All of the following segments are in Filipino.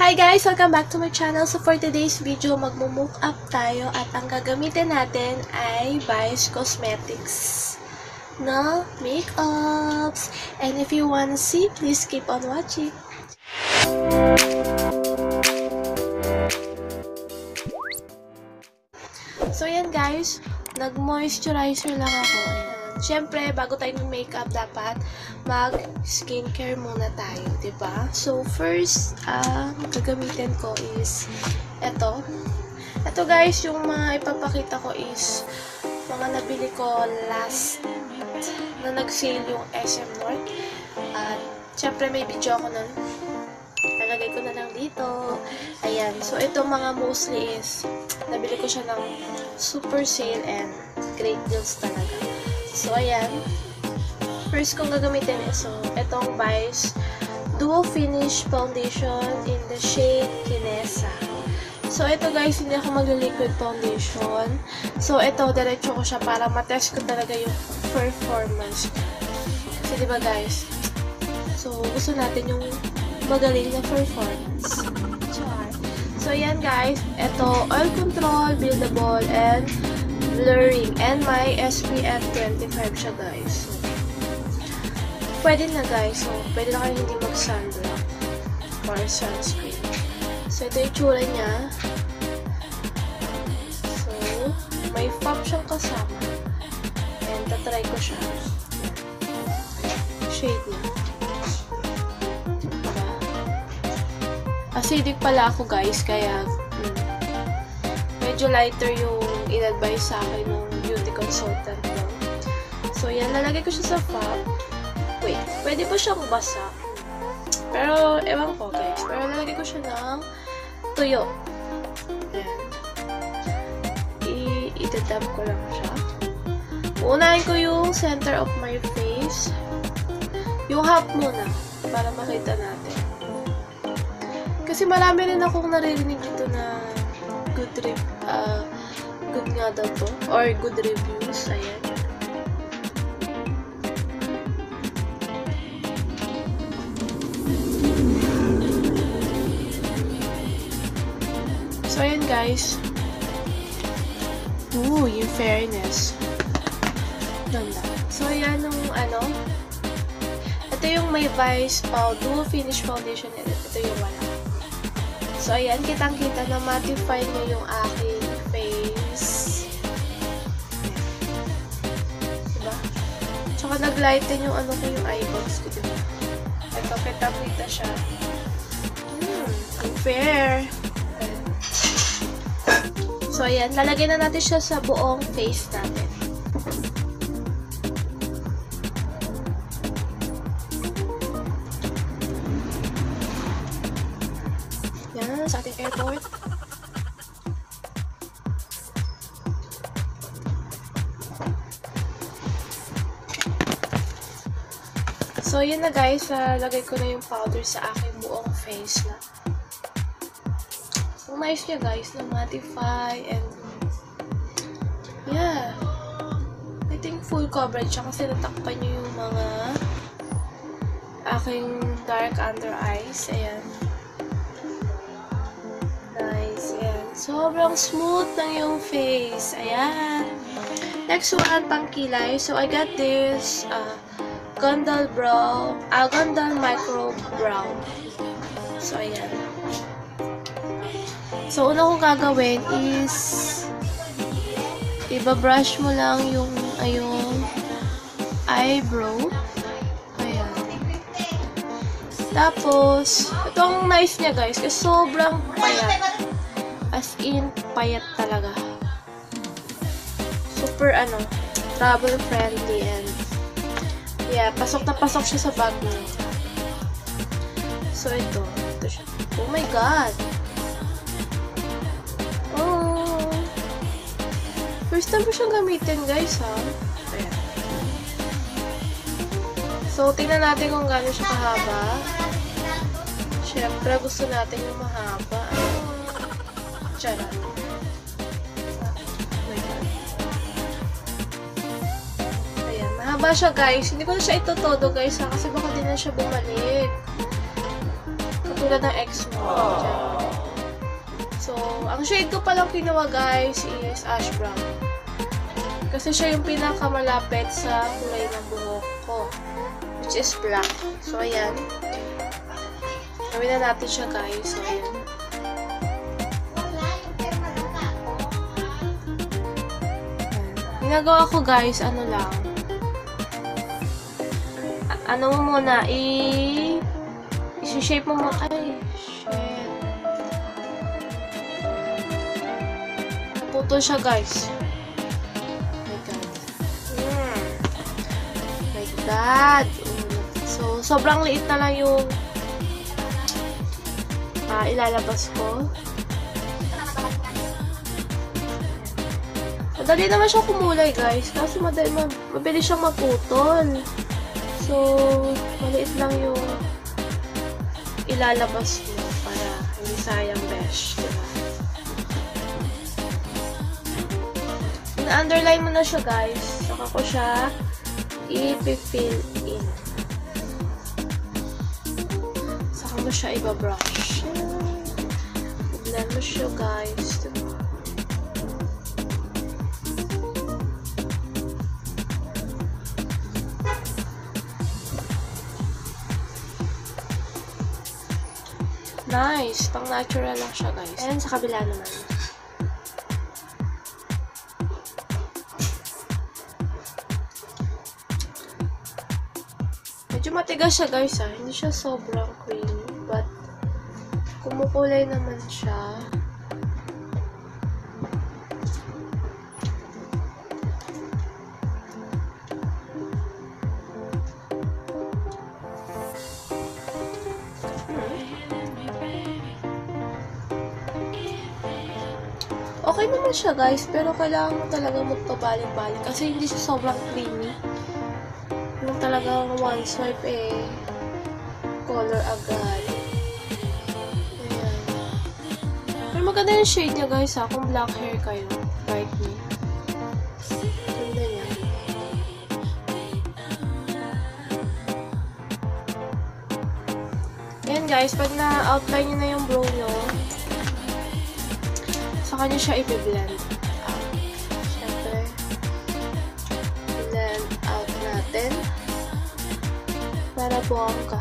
Hi guys! Welcome back to my channel. So for today's video, magmo-mock up tayo at ang gagamitin natin ay Vice Cosmetics na makeups. And if you wanna see, please keep on watching. So yan guys, nag-moisturizer lang ako. Ayan. Siyempre, bago tayo mag-makeup, dapat mag-skincare muna tayo, ba diba? So, first, ang uh, gagamitin ko is ito. Ito guys, yung mga ipapakita ko is mga nabili ko last na nag-sale yung SM North. At, syempre, may video ako nun. Nalagay ko na lang dito. Ayan. So, ito mga mostly is nabili ko siya ng super sale and great deals talaga. So, ayan. First kong gagamitin is, so, itong Vice Duo Finish Foundation in the shade Kinesa. So, ito guys, hindi ako mag-liquid foundation. So, ito, diretso ko siya para matest ko talaga yung performance. Kasi, diba guys? So, gusto natin yung magaling na performance. Char. So, yan guys. Ito, oil control, buildable, and blurring. And my SPF 25 siya guys. So, pwede na guys. So, pwede na kayo hindi mag-sunblock or sunscreen. So, ito yung tsura niya. So, may pop siyang kasama. And, tatry ko siya. Shade niya. Diba? Acidic pala ako guys, kaya hmm, medyo lighter yung in-advise sa akin ng beauty consultant ko. So, yan. Lalagay ko siya sa fab. Wait, pwede pa siyang basa. Pero, ewan ko guys. Pero lalagay ko siya ng tuyo. Ayan. I-itatap ko lang siya. Unahin ko yung center of my face. Yung half muna. Para makita natin. Kasi marami rin akong naririnig dito na good review. Uh, good nga daw to. Or good reviews. Ayan. So, ayan guys. Ooh, yung fairness. Ganda. So, ayan yung ano. Ito yung may Vice Pow Dual Finish Foundation. Ito yung wala. So, ayan. Kitang-kita na mattify niya yung aking Tsaka nag-lighten yung ano ko yung eyebags ko, diba? Ito, kitang-kita siya. Hmm, fair. So, ayan. Lalagay na natin siya sa buong face natin. Yan, sa ating airport. So, yun na guys. Uh, lagay ko na yung powder sa aking buong face na. So, nice niya guys na mattify and yeah. I think full coverage siya kasi natakpan niyo yung mga aking dark under eyes. Ayan. Nice. Ayan. Sobrang smooth ng yung face. Ayan. Next one, pang kilay. So, I got this uh, Gondal Brow, uh, Gondal Micro Brow. So, ayan. So, una kong gagawin is iba-brush mo lang yung ayong eyebrow. Ayan. Tapos, ito ang nice niya guys, kasi sobrang payat. As in, payat talaga. Super, ano, travel friendly and yeah, pasok na pasok siya sa bag mo. So, ito. Ito siya. Oh my God! Oh! First time ko siyang gamitin, guys, ha? Ayan. So, tingnan natin kung gaano siya kahaba. Siyempre, gusto natin yung mahaba. Charot. Mahaba siya guys. Hindi ko na siya itotodo guys ha, kasi baka din na siya bumalik. Tulad ng ex mo. So, ang shade ko palang kinuha guys is ash brown. Kasi siya yung pinakamalapit sa kulay ng buhok ko. Which is black. So, ayan. Gawin na natin siya guys. So, ayan. Ginagawa ko guys, ano lang. Ano mo muna, i... i-shape mo muna. Ay, shit. Naputol siya guys. My god. Mm. Like that. So, sobrang liit na lang yung ah, ilalabas ko. Madali naman siya kumulay, guys. Kasi madali, ma- mabilis siyang maputol. So, maliit lang yung ilalabas mo para hindi sayang besh, diba? Na-underline mo na siya, guys. Saka ko siya i-fill in. Saka mo siya ibabrush. Blend mo siya, guys. Nice. Pang natural lang siya, guys. And sa kabila naman. Medyo matigas siya, guys, ha. Hindi siya sobrang creamy. But, kumukulay naman siya. Okay naman siya guys, pero kailangan mo talaga magpabalik-balik kasi hindi siya sobrang creamy. Yung talagang one swipe eh, color agad. Ayan. Pero maganda yung shade niya guys ha, kung black hair kayo, like me. Ganda niya. Ayan guys, pag na-outline niyo na yung brow niyo, sa kanya siya i-blend out. Siyempre, blend out natin para bongga.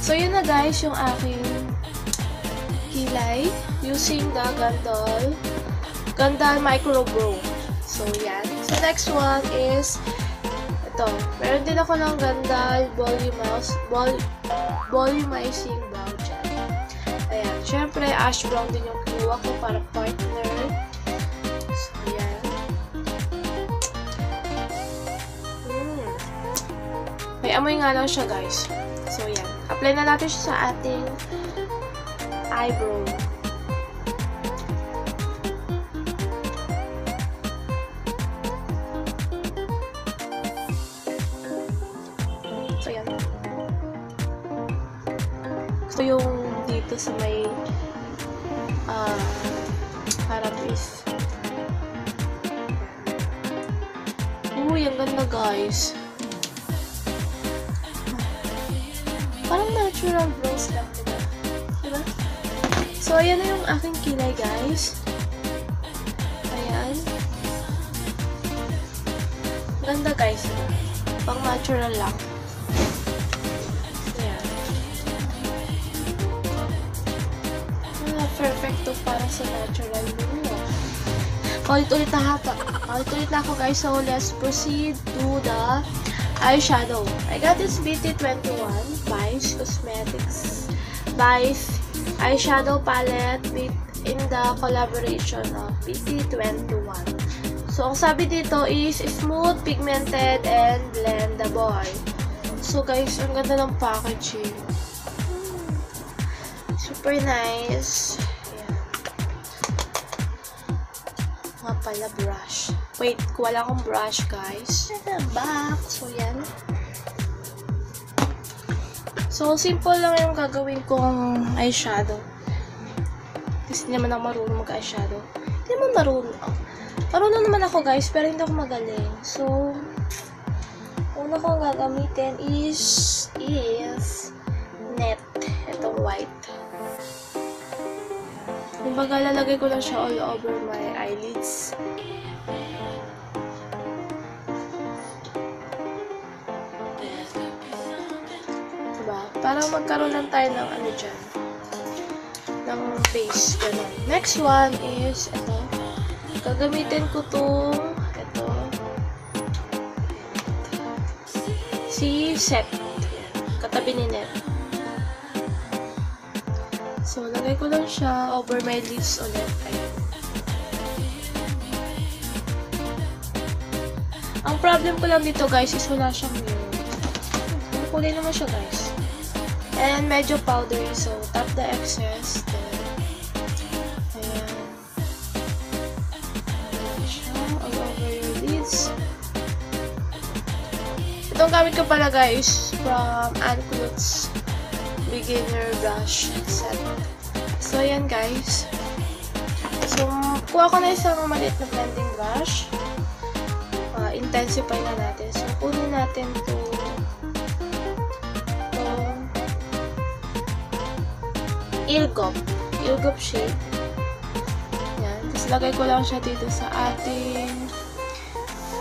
So, yun na guys, yung aking kilay using the Gandol Gandal Micro Brow. So, yan. So, next one is ito. Meron din ako ng Gandal Volumous, Vol, Volumizing Gel. Ayan. Siyempre, ash brown din yung kinuha ko para partner. So, yan. Mm. May amoy nga lang siya, guys. So, yan. Apply na natin siya sa ating eyebrow. So, yan. Gusto yung dito sa may ah harapis. Uy, ang ganda guys. Parang natural brows lang, diba? Diba? So, ayan na yung aking kilay, guys. Ayan. Ganda, guys. Pang natural lang. Ah, perfect to para sa natural mo. Ulit-ulit na hapa. Ulit-ulit na ako, guys. So, let's proceed to the eyeshadow. I got this BT21 Vice Cosmetics Vice eyeshadow palette with in the collaboration of BT21. So, ang sabi dito is smooth, pigmented, and blendable. So, guys, ang ganda ng packaging. Super nice. Nga pala, brush. Wait, wala akong brush, guys. Back. So, yan. So, simple lang yung gagawin kong eyeshadow. Kasi hindi naman ako marunong mag-eyeshadow. Hindi naman marunong. Marunong naman ako guys, pero hindi ako magaling. So, una kong gagamitin is, is, net. Itong white. Kumbaga, lalagay ko lang siya all over my eyelids. Diba? Para magkaroon lang tayo ng ano dyan. Ng base. Ganun. Next one is, ito. Gagamitin ko tong, ito. Si Set. Katabi ni Net. So, lagay ko lang siya over my lids ulit. Ayan. Ang problem ko lang dito guys is wala siyang. Kulay naman siya guys. And medyo powdery so tap the excess. Then, ayan. Itong gamit ko pala guys from Ann Klutz beginner brush set. So, ayan guys. So, kuha ko na isang maliit na blending brush. Intensify na natin. So, kunin natin to itong Ilgop. Ilgop shade. Yan. Tapos, lagay ko lang siya dito sa ating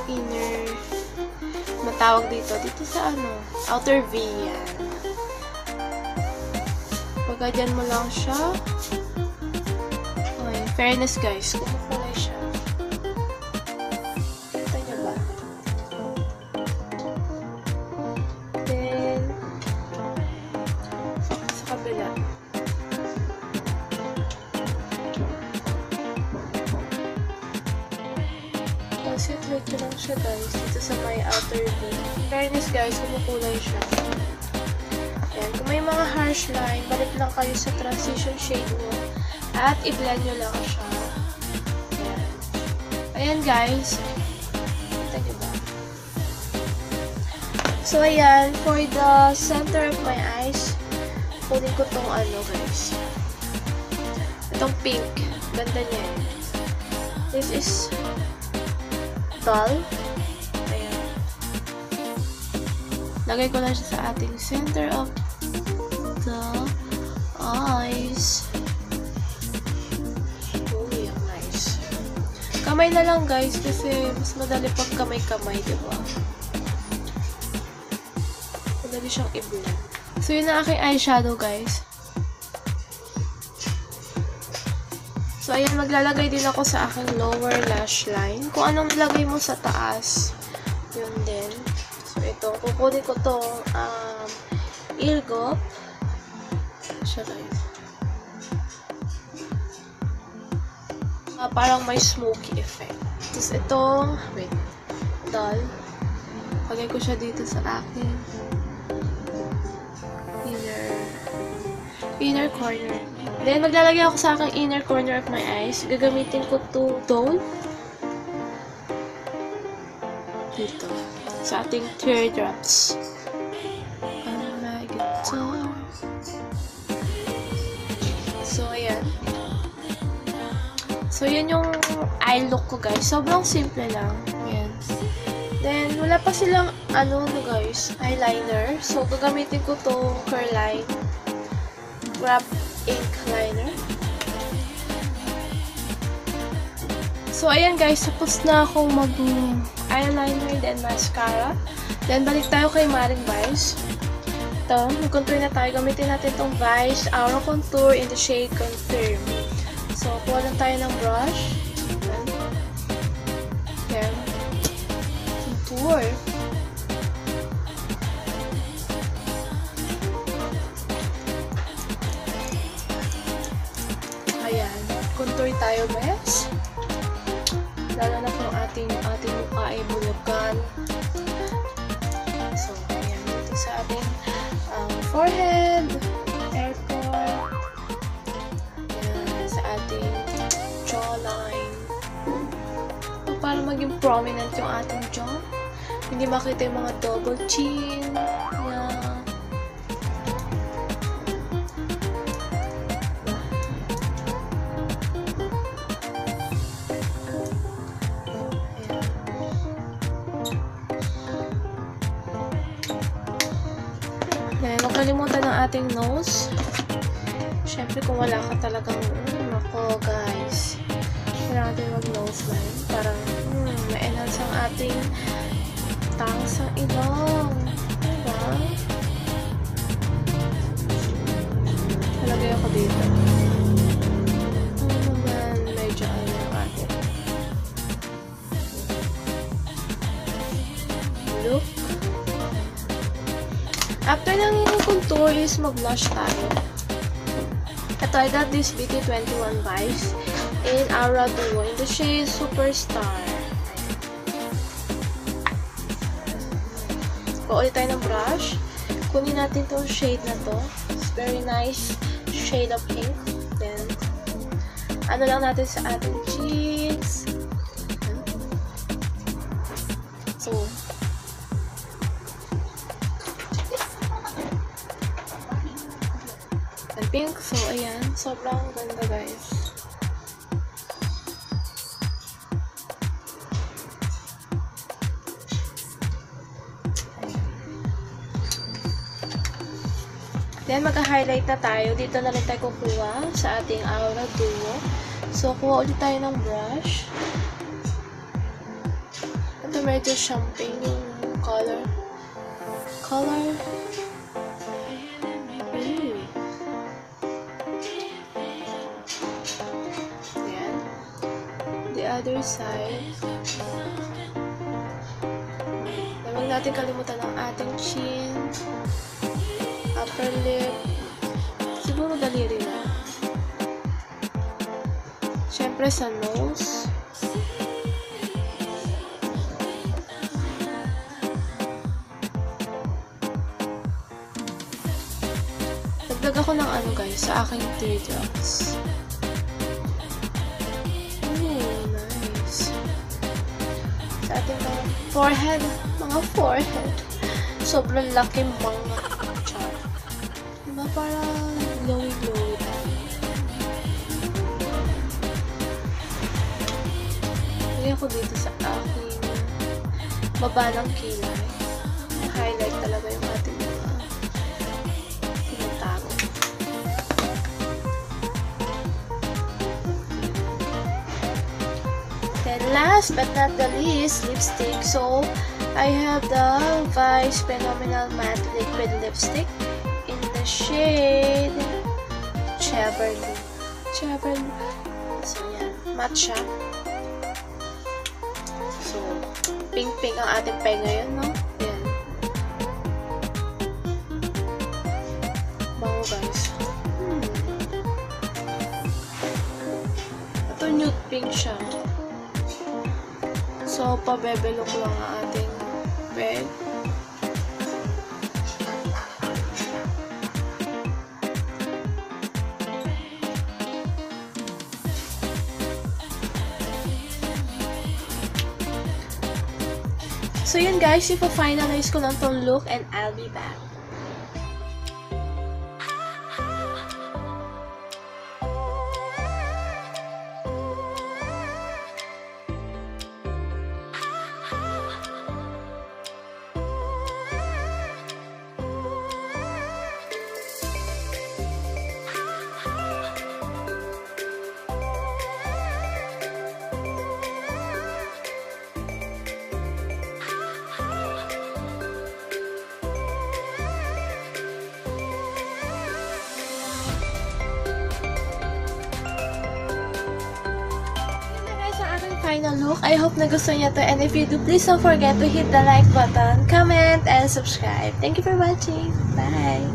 inner matawag dito. Dito sa ano? Outer V. Yan. Pagkadyan mo lang siya. Okay. Fairness guys. Kumukulay kumukulay siya. Ayan. Kung may mga harsh line, balik lang kayo sa transition shade mo. At i-blend nyo lang siya. Ayan. Ayan guys. Kita nyo ba? So, ayan. For the center of my eyes, kunin ko tong ano guys. Itong pink. Ganda niya. This is dull. Lagay ko lang siya sa ating center of the eyes. Uy, ang nice. Kamay na lang guys kasi mas madali pag kamay-kamay, di ba? Madali siyang i-blend. So, yun ang aking eyeshadow guys. So, ayan, maglalagay din ako sa aking lower lash line. Kung anong nilagay mo sa taas, yun din. Ito, kukunin ko tong um, Ilgop. Siya guys. Ah, parang may smoky effect. Tapos itong, wait, dull. Lagay ko siya dito sa akin. Inner, inner corner. Then, maglalagay ako sa aking inner corner of my eyes. Gagamitin ko to Dole. Dito. Sa ating teardrops. My guitar. So, ayan. So, yun yung eye look ko, guys. Sobrang simple lang. Ayan. Then, wala pa silang, ano, no, guys, eyeliner. So, gagamitin ko to Curline Grab Ink Liner. So, ayan guys, tapos na akong mag eyeliner then mascara. Then, balik tayo kay Maring Vice. Ito, mag-contour na tayo. Gamitin natin itong Vice Aura Contour in the shade Confirm. So, kuha lang tayo ng brush. Then, contour. Ayan. Contour tayo, bes. Lalo na kung ating, ating mukha ay bulugan. So, ayan. Dito sa ating um, forehead, airport. Ayan. Sa ating jawline. Para maging prominent yung ating jaw. Hindi makita yung mga double chin. Then, huwag kalimutan ng ating nose. Siyempre, kung wala ka talagang, mm, ako guys, kailangan natin mag-nose line. Parang, hmm, ma-enhance ang ating tangs sa ilong. Diba? Talagay ako dito. After ng contour is mag-blush tayo. Ito, I got this BT21 Vibes in Aura Duo in the shade Superstar. Paulit tayo ng brush. Kunin natin tong shade na to. It's very nice shade of pink. Then, ano lang natin sa ating cheeks. So, pink. So, ayan. Sobrang ganda, guys. Then, magka-highlight na tayo. Dito na rin tayo kukuha sa ating Aura Duo. So, kuha ulit tayo ng brush. Ito medyo champagne yung color. Color. Other side. Huwag natin kalimutan ang ating chin. Upper lip. Siguro daliri na. Siyempre sa nose. Nagdag ako ng ano guys, sa aking teardrops. Ating forehead, mga forehead. Sobrang laki mga char. Diba parang glowy-glowy tayo. Lagay ako dito sa aking baba ng kilay. Highlight talaga Then last but not the least, lipstick. So, I have the Vice Phenomenal Matte Liquid Lipstick in the shade Cheverly. Cheverly. So, yan. Matte siya. So, pink-pink ang ating pay ngayon, no? Yan. Bango, guys. Hmm. Ito nude pink siya. So, pabebe look lang ang ating bed. So yun guys, ipa-finalize ko lang tong look and I'll be back. Final look. I hope nagustuhan niyo to and if you do, please don't forget to hit the like button, comment, and subscribe. Thank you for watching. Bye!